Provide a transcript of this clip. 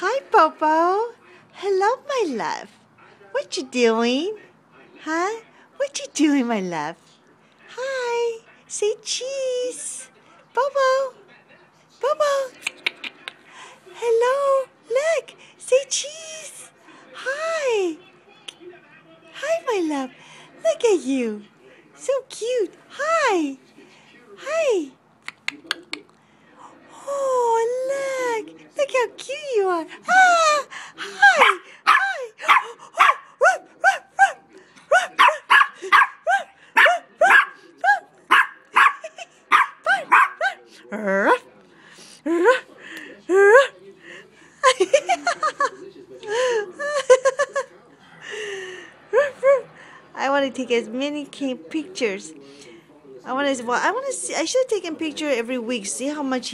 Hi, Bobo. Hello, my love. What you doing? Huh? What you doing, my love? Hi. Say cheese. Bobo. Bobo. Hello. Look. Say cheese. Hi. Hi, my love. Look at you. So cute. Hi. Hi. Oh, look. Look how cute you are. Ah, hi. Hi. I want to take as many pictures. I want to. Well, I want to see. I should have taken picture every week. See how much.